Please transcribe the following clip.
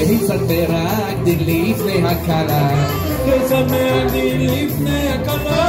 לספר רק די לפני הכלה לספר די לפני הקלה